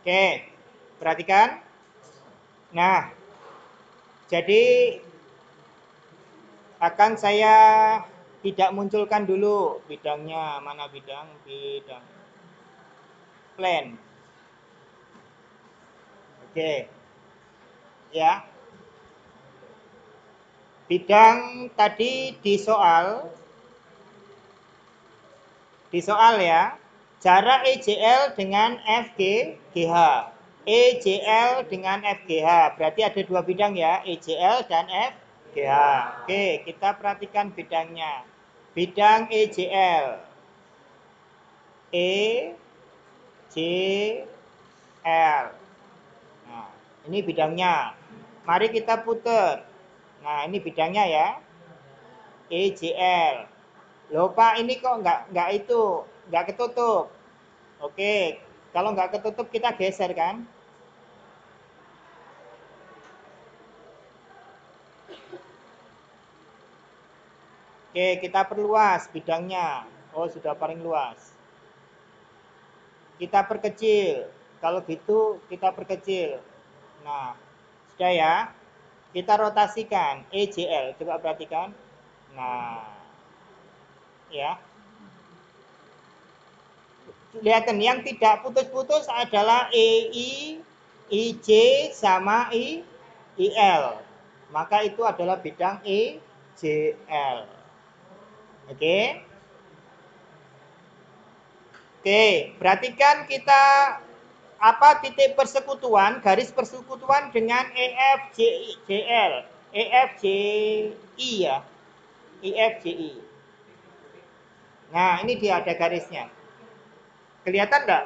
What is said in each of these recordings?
Oke, perhatikan. Nah, jadi akan saya tidak munculkan dulu bidangnya. Mana bidang? Bidang plan. Oke ya. Bidang tadi di soal di soal ya jarak EJL dengan FG GH EJL dengan FGH berarti ada dua bidang ya EJL dan FGH oke, kita perhatikan bidangnya. Bidang EJL. E J L. Nah, ini bidangnya. Mari kita putar. Nah, ini bidangnya ya. EJL. Loh Pak, ini kok nggak nggak itu, nggak ketutup. Oke, kalau nggak ketutup kita geser kan? Oke, kita perluas bidangnya. Oh, sudah paling luas. Kita perkecil. Kalau gitu, kita perkecil. Nah, sudah ya. Kita rotasikan EJL. Coba perhatikan. Nah, ya. Lihatkan, yang tidak putus-putus adalah EI, IJ, sama I, IL. Maka itu adalah bidang EJL. Oke. Oke, perhatikan kita apa titik persekutuan, garis persekutuan dengan EFJL, EFJI ya. EFJI. Nah, ini dia ada garisnya. Kelihatan enggak?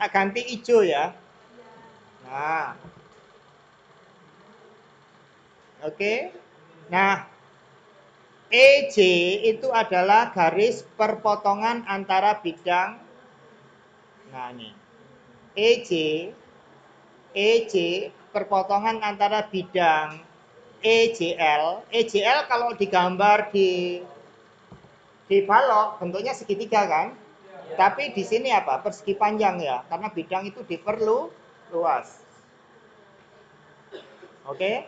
Nah, ganti hijau ya. Nah, Oke. Nah, EJ itu adalah garis perpotongan antara bidang Nah, ini. EJ EJ perpotongan antara bidang EJL. EJL kalau digambar di di balok bentuknya segitiga kan? Ya. Tapi di sini apa? Persegi panjang ya, karena bidang itu diperlu luas. Oke?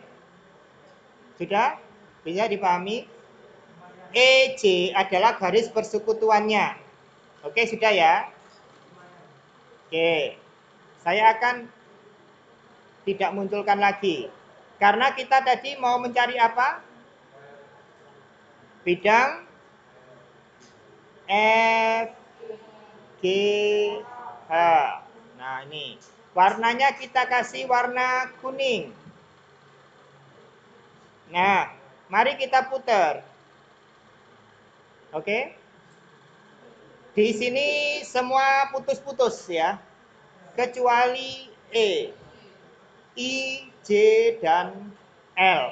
Sudah bisa dipahami? EJ adalah garis persekutuannya. Oke, sudah ya? Oke. Saya akan tidak munculkan lagi. Karena kita tadi mau mencari apa? Bidang F G H. Nah, ini. Warnanya kita kasih warna kuning. Nah, mari kita putar. Oke. Di sini semua putus-putus ya. Kecuali E. I, J, dan L.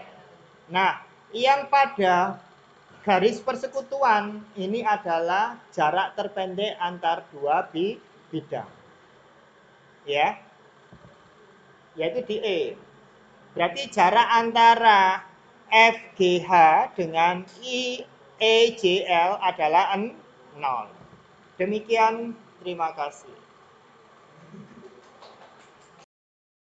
Nah, yang pada garis persekutuan ini adalah jarak terpendek antar dua bidang. Ya. Yaitu di E. Berarti jarak antara FGH dengan IEJL adalah 0. Demikian, terima kasih.